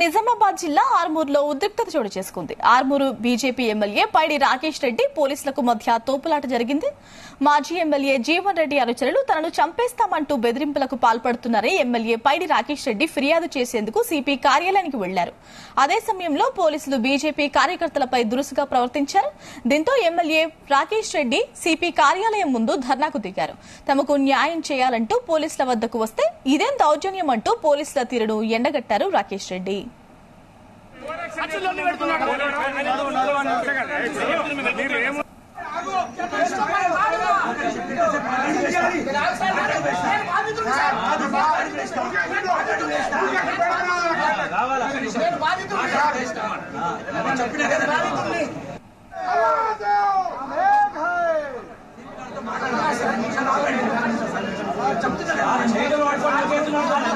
నిజామాబాద్ జిల్లా ఆర్మూర్లో ఉద్రిక్తత చోటు చేసుకుంది. ఆర్మూరు బీజేపీ ఎమ్మెల్యే పైడి రాకేష్ రెడ్డి పోలీసులకు మధ్య తోపులాట జరిగింది. మాజీ ఎమ్మెల్యే జీవన్ రెడ్డి అనుచరులు తనను చంపేస్తామంటూ బెదిరింపులకు పాల్పడుతున్నారని ఎమ్మెల్యే పైడి రాకేష్ రెడ్డి ఫిర్యాదు చేసేందుకు సిపి కార్యాలయానికి వెళ్ళారు. అదే సమయంలో పోలీసులు బీజేపీ కార్యకర్తలపై దురుసుగా ప్రవర్తించారు. దీంతో ఎమ్మెల్యే రాకేష్ రెడ్డి సిపి కార్యాలయం ముందు ధర్నాకు దిగారు. తమకు న్యాయం చేయాలంటూ పోలీసుల వద్దకు వస్తే ఇదేం దౌర్జన్యం అంటూ పోలీసుల తీరును ఎండగట్టారు రాకేష్ రెడ్డి. చెప్పిన కదా బాధితుల్ని చెప్తున్నారు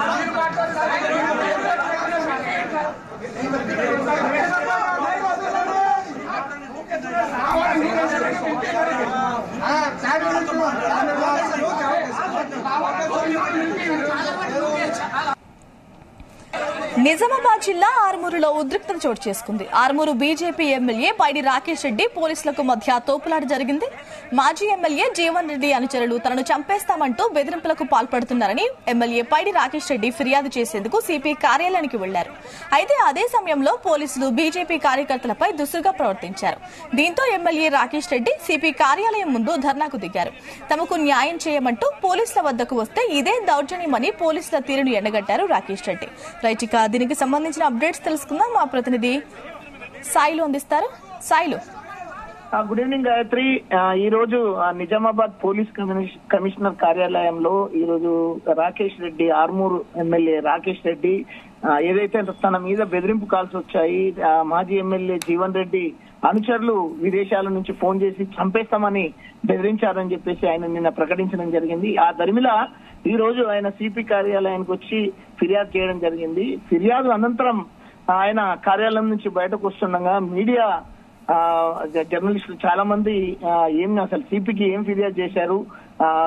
నిజామాబాద్ జిల్లా ఆర్మూరులో ఉద్రిక్తత చోటు చేసుకుంది. ఆర్మూరు బీజేపీ ఎమ్మెల్యే పైడి రాకేష్ రెడ్డి పోలీసులకు మధ్య తోపులాట జరిగింది. మాజీ ఎమ్మెల్యే జీవన్ రెడ్డి అనుచరులు తనను చంపేస్తామంటూ బెదిరింపులకు పాల్పడుతున్నారని ఎమ్మెల్యే పైడి రాకేష్ రెడ్డి ఫిర్యాదు చేసేందుకు సిపి కార్యాలయానికి వెళ్ళారు. అయితే అదే సమయంలో పోలీసులు బీజేపీ కార్యకర్తలపై దుసుగా ప్రవర్తించారు. దీంతో ఎమ్మెల్యే రాకేష్ రెడ్డి సిపి కార్యాలయం ముందు ధర్నాకు దిగారు. తమకు న్యాయం చేయమంటూ పోలీసుల వద్దకు వస్తే ఇదే దౌర్జన్యమని పోలీసుల తీరును ఎండగట్టారు రాకేష్ రెడ్డి. రైట్ దీనికి సంబంధించిన అప్డేట్స్ తెలుసుకుందాం. మా ప్రతినిధి సాయిలు అందిస్తారు. సాయిలు. ఆ, గుడ్ ఈవినింగ్ గాయత్రి. ఈ రోజు ఆ, నిజామాబాద్ పోలీస్ కమిషనర్ కార్యాలయంలో ఈ రోజు రాకేష్ రెడ్డి ఆర్మూరు ఎమ్మెల్యే రాకేష్ రెడ్డి ఏదైతే తన మీద బెదిరింపు కాల్స్ వచ్చాయి మాజీ ఎమ్మెల్యే జీవన్ రెడ్డి అనుచరులు విదేశాల నుంచి ఫోన్ చేసి చంపేస్తామని బెదిరించారని చెప్పేసి ఆయన నిన్న ప్రకటించడం జరిగింది. ఆ దరిమిల ఈ రోజు ఆయన సిపి కార్యాలయానికి వచ్చి ఫిర్యాదు చేయడం జరిగింది. ఫిర్యాదు అనంతరం ఆయన కార్యాలయం నుంచి బయటకు వస్తుండగా మీడియా జర్నలిస్టులు చాలా మంది ఏం అసలు సిపికి ఏం ఫిర్యాదు చేశారు?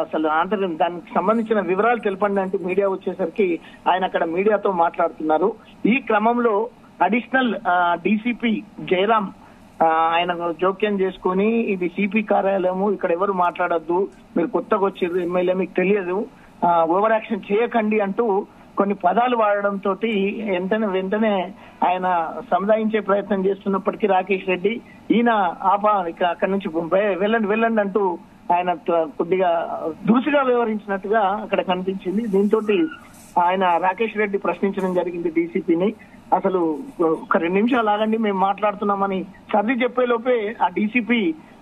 అసలు ఆంతర్యం దానికి సంబంధించిన వివరాలు తెలపండి అంటూ మీడియా వచ్చేసరికి ఆయన అక్కడ మీడియాతో మాట్లాడుతున్నారు. ఈ క్రమంలో అడిషనల్ డీసీపీ జయరాం ఆయన జోక్యం చేసుకొని ఇది సిపి కార్యాలయము ఇక్కడ ఎవరు మాట్లాడొద్దు మీరు కొత్తగా వచ్చేది ఎమ్మెల్యే మీకు తెలియదు ఓవర్ యాక్షన్ చేయకండి అంటూ కొన్ని పదాలు వాడడంతో వెంటనే వెంటనే ఆయన సముదాయించే ప్రయత్నం చేస్తున్నప్పటికీ రాకేష్ రెడ్డి ఈయన ఆపా అక్కడి నుంచి వెళ్ళండి వెళ్ళండి అంటూ ఆయన కొద్దిగా దురుసుగా వ్యవహరించినట్టుగా అక్కడ కనిపించింది. దీంతో ఆయన రాకేష్ రెడ్డి ప్రశ్నించడం జరిగింది డీసీపీని అసలు ఒక రెండు నిమిషాలు ఆగండి మేము మాట్లాడుతున్నామని సర్ది చెప్పే లోపే ఆ డీసీపీ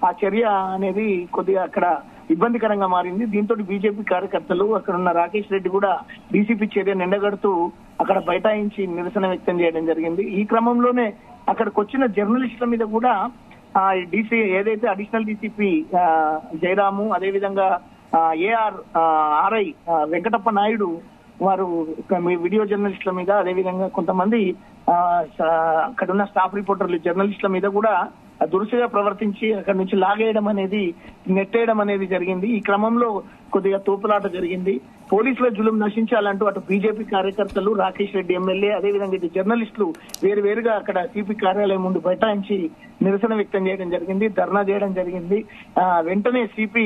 ఆ చర్య అనేది కొద్దిగా అక్కడ ఇబ్బందికరంగా మారింది. దీంతో బీజేపీ కార్యకర్తలు అక్కడ ఉన్న రాకేష్ రెడ్డి కూడా డీసీపీ చర్య నిండగడుతూ అక్కడ బైఠాయించి నిరసన వ్యక్తం చేయడం జరిగింది. ఈ క్రమంలోనే అక్కడికి వచ్చిన జర్నలిస్టుల మీద కూడా ఆ డీసీ ఏదైతే అడిషనల్ డీసీపీ జయరాము అదేవిధంగా ఏఆర్ ఆర్ఐ వెంకటప్ప నాయుడు వారు మీ వీడియో జర్నలిస్టుల మీద అదేవిధంగా కొంతమంది అక్కడ ఉన్న స్టాఫ్ రిపోర్టర్లు జర్నలిస్టుల మీద కూడా దురుసుగా ప్రవర్తించి అక్కడి నుంచి లాగేయడం అనేది నెట్టేయడం అనేది జరిగింది. ఈ క్రమంలో కొద్దిగా తోపులాట జరిగింది. పోలీసుల జులుం నశించాలంటూ అటు బీజేపీ కార్యకర్తలు రాకేష్ రెడ్డి ఎమ్మెల్యే అదేవిధంగా ఇటు జర్నలిస్టులు వేరువేరుగా అక్కడ సిపి కార్యాలయం ముందు బైఠాయించి నిరసన వ్యక్తం చేయడం జరిగింది ధర్నా చేయడం జరిగింది. వెంటనే సిపి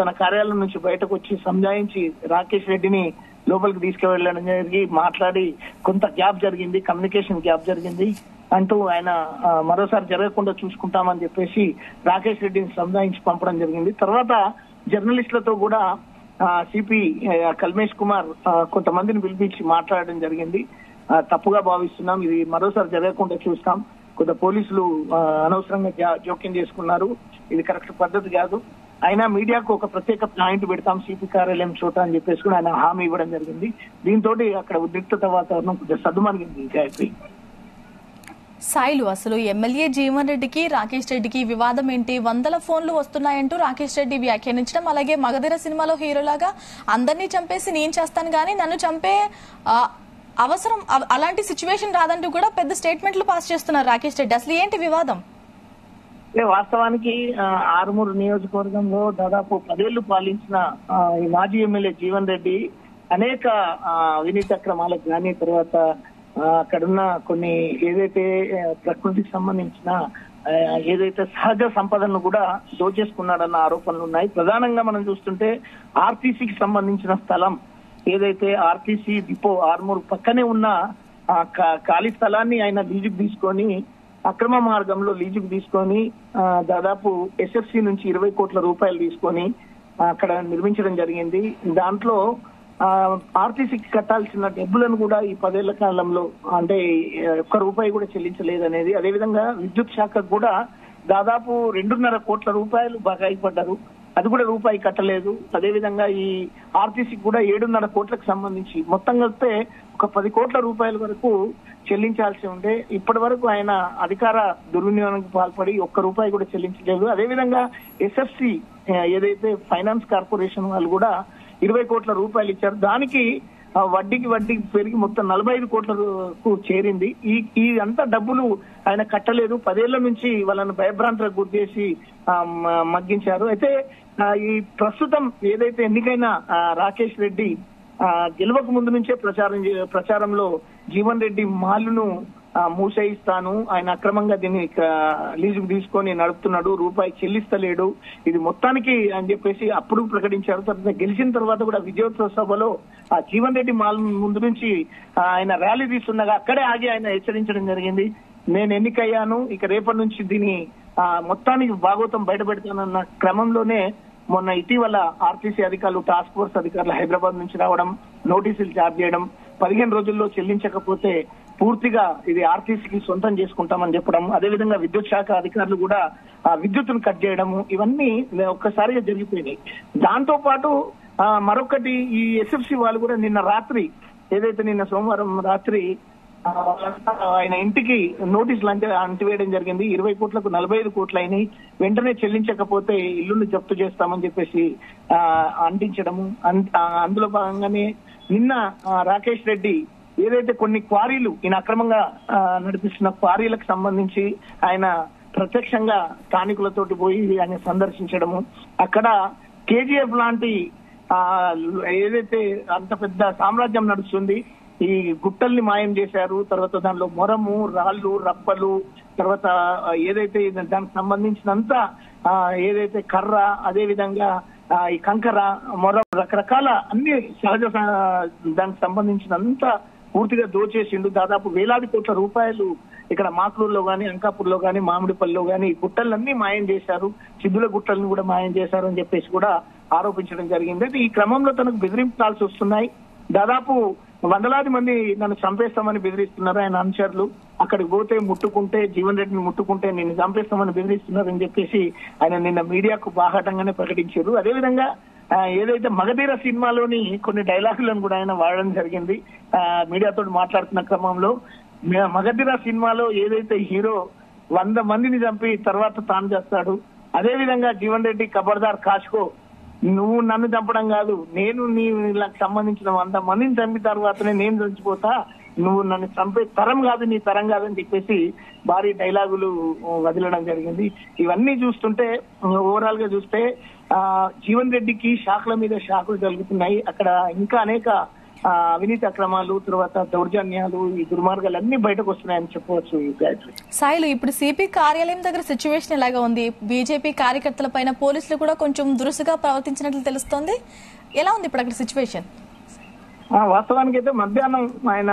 తన కార్యాలయం నుంచి బయటకు వచ్చి సంజాయించి రాకేష్ రెడ్డిని లోపలికి తీసుకువెళ్ళడం జరిగి మాట్లాడి కొంత గ్యాప్ జరిగింది కమ్యూనికేషన్ గ్యాప్ జరిగింది అంటూ ఆయన మరోసారి జరగకుండా చూసుకుంటామని చెప్పేసి రాకేష్ రెడ్డిని సంధాయించి పంపడం జరిగింది. తర్వాత జర్నలిస్టులతో కూడా సిపి కల్మేష్ కుమార్ కొంతమందిని పిలిపించి మాట్లాడడం జరిగింది. తప్పుగా భావిస్తున్నాం. ఇది మరోసారి జరగకుండా చూస్తాం. కొంత పోలీసులు అనవసరంగా జోక్యం చేసుకున్నారు. ఇది కరెక్ట్ పద్ధతి కాదు. అయినా మీడియాకు ఒక ప్రత్యేక పాయింట్ పెడతాం సిపి కార్యాలయం చోట అని చెప్పేసి కూడా ఆయన హామీ ఇవ్వడం జరిగింది. దీంతో అక్కడ ఉద్రిక్తత వాతావరణం కొంచెం సద్దుమణిగింది గాయత్రి సాయిలు అసలు ఎమ్మెల్యే జీవన్ రెడ్డికి రాకేష్ రెడ్డికి వివాదం ఏంటి? వందల ఫోన్లు వస్తున్నాయంటూ రాకేష్ రెడ్డి వ్యాఖ్యానించడం అలాగే మగధీర సినిమాలో హీరోలాగా అందరినీ చంపేసి నేను చేస్తాను కానీ నన్ను చంపే అవసరం అలాంటి సిచ్యువేషన్ రాదంటూ కూడా పెద్ద స్టేట్మెంట్లు పాస్ చేస్తున్నారు రాకేష్ రెడ్డి. అసలు ఏంటి వివాదం? అంటే వాస్తవానికి ఆరుమూరు నియోజకవర్గంలో దాదాపు పదేళ్ళు పాలించిన ఈ మాజీ ఎమ్మెల్యే జీవన్ రెడ్డి అనేక అవినీతి అక్రమాలకు కానీ తర్వాత అక్కడున్న కొన్ని ఏదైతే ప్రకృతికి సంబంధించిన ఏదైతే సహజ సంపదను కూడా దోచేసుకున్నాడన్న ఆరోపణలు ఉన్నాయి. ప్రధానంగా మనం చూస్తుంటే ఆర్టీసీకి సంబంధించిన స్థలం ఏదైతే ఆర్టీసీ డిపో ఆర్మూర్ పక్కనే ఉన్న ఆ కా- ఖాళీ స్థలాన్ని ఆయన లీజుకు తీసుకొని అక్రమ మార్గంలో లీజుకు తీసుకొని దాదాపు ఎస్ఎఫ్సి నుంచి ఇరవై కోట్ల రూపాయలు తీసుకొని అక్కడ నిర్మించడం జరిగింది. దాంట్లో ఆ, ఆర్టీసీకి కట్టాల్సిన డబ్బులను కూడా ఈ పదేళ్ళ కాలంలో అంటే ఒక్క రూపాయి కూడా చెల్లించలేదనేది. అదేవిధంగా విద్యుత్ శాఖకు కూడా దాదాపు రెండున్నర కోట్ల రూపాయలు బకాయి పడ్డారు. అది కూడా రూపాయి కట్టలేదు. అదేవిధంగా ఈ ఆర్టీసీకి కూడా ఏడున్నర కోట్లకు సంబంధించి మొత్తం కలిపితే ఒక పది కోట్ల రూపాయల వరకు చెల్లించాల్సి ఉంటే ఇప్పటి వరకు ఆయన అధికార దుర్వినియోగానికి పాల్పడి ఒక్క రూపాయి కూడా చెల్లించలేదు. అదేవిధంగా ఎస్ఎఫ్సి ఏదైతే ఫైనాన్స్ కార్పొరేషన్ వాళ్ళు కూడా ఇరవై కోట్ల రూపాయలు ఇచ్చారు. దానికి వడ్డీకి వడ్డీకి పెరిగి మొత్తం నలభై ఐదు కోట్లకు చేరింది. ఈ ఈ అంతా డబ్బులు ఆయన కట్టలేదు. పదేళ్ళ నుంచి వాళ్ళని భయభ్రాంతులకు గురి చేసి ఆ, మగ్గించారు. అయితే ఈ ప్రస్తుతం ఏదైతే ఎన్నికైన రాకేష్ రెడ్డి ఆ, గెలవక ముందు నుంచే ప్రచారం ప్రచారంలో జీవన్ రెడ్డి మాలును మూసేయిస్తాను. ఆయన అక్రమంగా దీన్ని లీజుకు తీసుకొని నడుపుతున్నాడు. రూపాయి చెల్లిస్తలేడు. ఇది మొత్తానికి అని చెప్పేసి అప్పుడు ప్రకటించారు. తర్వాత గెలిచిన తర్వాత కూడా విజయోత్సవ సభలో ఆ జీవన్ రెడ్డి మాల్ ముందు నుంచి ఆయన ర్యాలీ తీస్తుండగా అక్కడే ఆగి ఆయన హెచ్చరించడం జరిగింది. నేను ఎన్నికయ్యాను. ఇక రేపటి నుంచి దీని మొత్తానికి భాగవతం బయటపెడతానన్న క్రమంలోనే మొన్న ఇటీవల ఆర్టీసీ అధికారులు టాస్క్ ఫోర్స్ అధికారులు హైదరాబాద్ నుంచి రావడం నోటీసులు జారీ చేయడం పదిహేను రోజుల్లో చెల్లించకపోతే పూర్తిగా ఇది ఆర్టీసీకి సొంతం చేసుకుంటామని చెప్పడం అదేవిధంగా విద్యుత్ శాఖ అధికారులు కూడా ఆ విద్యుత్తును కట్ చేయడము ఇవన్నీ ఒక్కసారిగా జరిగిపోయినాయి. దాంతో పాటు మరొకటి ఈ ఎస్ఎఫ్సి వాళ్ళు కూడా నిన్న రాత్రి ఏదైతే నిన్న సోమవారం రాత్రి ఆయన ఇంటికి నోటీస్ లాంటి అంటివేయడం జరిగింది. ఇరవై కోట్లకు నలభై ఐదు కోట్లు అయినాయి వెంటనే చెల్లించకపోతే ఇల్లుని జప్తు చేస్తామని చెప్పేసి ఆ, అంటించడము. అన్- అందులో భాగంగానే నిన్న రాకేష్ రెడ్డి ఏదైతే కొన్ని క్వారీలు ఈయన అక్రమంగా నడిపిస్తున్న క్వారీలకు సంబంధించి ఆయన ప్రత్యక్షంగా స్థానికులతోటి పోయి ఆయన సందర్శించడము. అక్కడ కేజీఎఫ్ లాంటి ఆ ఏదైతే అంత పెద్ద సామ్రాజ్యం నడుస్తుంది ఈ గుట్టల్ని మాయం చేశారు తర్వాత దానిలో మొరము రాళ్ళు రప్పలు తర్వాత ఏదైతే దానికి సంబంధించినంత ఆ, ఏదైతే కర్ర అదే విధంగా ఆ, ఈ కంకర మొర రకరకాల అన్ని సహజ దానికి సంబంధించినంత పూర్తిగా దోచేసిండు. దాదాపు వేలాది కోట్ల రూపాయలు ఇక్కడ మాకులూరులో కానీ అంకాపూర్లో కానీ మామిడిపల్లిలో కానీ గుట్టలన్నీ మాయం చేశారు. సిద్ధుల గుట్టలను కూడా మాయం చేశారు అని చెప్పేసి కూడా ఆరోపించడం జరిగింది. అయితే ఈ క్రమంలో తనకు బెదిరింపాల్సి వస్తున్నాయి. దాదాపు వందలాది మంది నన్ను చంపేస్తామని బెదిరిస్తున్నారు ఆయన అనుచరులు. అక్కడికి పోతే ముట్టుకుంటే జీవన్ రెడ్డిని ముట్టుకుంటే నిన్ను చంపేస్తామని బెదిరిస్తున్నారు అని చెప్పేసి ఆయన నిన్న మీడియాకు బాహాటంగానే ప్రకటించారు. అదేవిధంగా ఏదైతే మగధీర సినిమాలోని కొన్ని డైలాగులను కూడా ఆయన వాడడం జరిగింది. ఆ, మీడియాతో మాట్లాడుతున్న క్రమంలో మగధీర సినిమాలో ఏదైతే హీరో వంద మందిని చంపి తర్వాత తాను చేస్తాడు అదే విధంగా జీవన్ రెడ్డి కబర్దార్ కాష్కో నువ్వు నన్ను చంపడం కాదు నేను నీ సంబంధించిన వంద మందిని చంపిన తర్వాతనే నేను చచ్చిపోతా నువ్వు నన్ను చంపే తరం కాదు నీ తరం కాదని చెప్పేసి భారీ డైలాగులు వదిలడం జరిగింది. ఇవన్నీ చూస్తుంటే ఓవరాల్గా చూస్తే ఆ జీవన్ రెడ్డికి షాకుల మీద షాకులు జరుగుతున్నాయి. అక్కడ ఇంకా అనేక ఆ, అవినీతి అక్రమాలు తర్వాత దౌర్జన్యాలు ఈ దుర్మార్గాలు అన్ని బయటకు వస్తున్నాయని చెప్పవచ్చు గాయత్రి. సాయిలు ఇప్పుడు సిపి కార్యాలయం దగ్గర సిచ్యువేషన్ ఎలాగా ఉంది? బీజేపీ కార్యకర్తల పైన పోలీసులు కూడా కొంచెం దురుసుగా ప్రవర్తించినట్లు తెలుస్తోంది. ఎలా ఉంది ఇప్పుడు అక్కడ సిచ్యువేషన్ వాస్తవానికి అయితే మధ్యాహ్నం ఆయన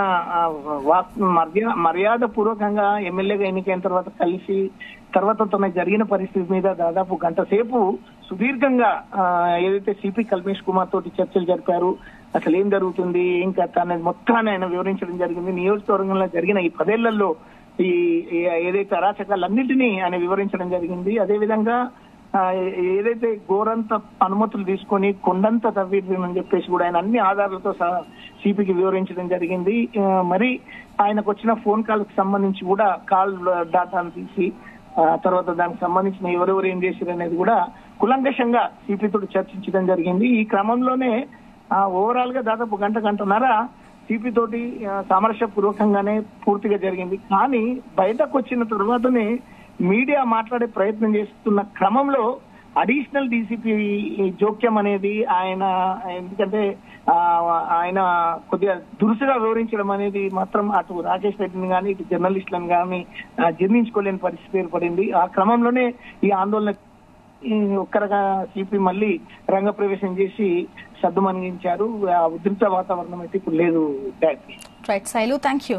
మర్యాద పూర్వకంగా ఎమ్మెల్యేగా ఎన్నికైన తర్వాత కలిసి తర్వాత తన జరిగిన పరిస్థితి మీద దాదాపు గంట సేపు సుదీర్ఘంగా ఏదైతే సిపి కల్మేష్ కుమార్ తోటి చర్చలు జరిపారు అసలు ఏం జరుగుతుంది ఏం కథ అనేది మొత్తాన్ని ఆయన వివరించడం జరిగింది. నియోజకవర్గంలో జరిగిన ఈ పదేళ్ళలో ఈ ఏదైతే అరాచకాలన్నింటినీ ఆయన వివరించడం జరిగింది. అదేవిధంగా ఏదైతే గోరంత అనుమతులు తీసుకొని కొండంత తవ్విందని చెప్పేసి కూడా ఆయన అన్ని ఆధారాలతో సహా సిపికి వివరించడం జరిగింది. మరి ఆయనకు వచ్చిన ఫోన్ కాల్కి సంబంధించి కూడా కాల్ డాటాను తీసి తర్వాత దానికి సంబంధించిన ఎవరెవరు ఏం చేశారు అనేది కూడా కులంకషంగా సిపితో చర్చించడం జరిగింది. ఈ క్రమంలోనే ఓవరాల్గా దాదాపు గంట గంటన్నర సిపి తోటి ఆ, సామరస్యపూర్వకంగానే పూర్తిగా జరిగింది. కానీ బయటకు వచ్చిన తర్వాతనే మీడియా మాట్లాడే ప్రయత్నం చేస్తున్న క్రమంలో అడిషనల్ డీసీపీ జోక్యం అనేది ఆయన ఎందుకంటే ఆయన కొద్దిగా దురుసుగా వివరించడం అనేది మాత్రం అటు రాకేష్ రెడ్డిని కానీ ఇటు జర్నలిస్టులను కానీ ఆ, జీర్ణించుకోలేని పరిస్థితి ఏర్పడింది. ఆ క్రమంలోనే ఈ ఆందోళన ఈ ఒక్కరగా సిపి మళ్ళీ రంగప్రవేశం చేసి సద్దుమణిగించారు ఆ ఉద్రిక్త వాతావరణం అయితే ఇప్పుడు లేదు. Gayatri right Shailu thank you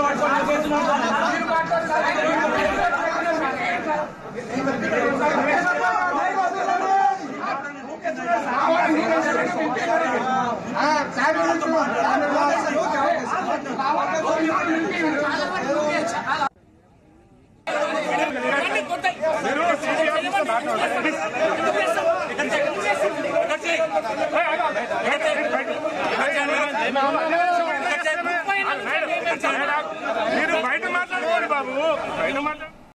Dame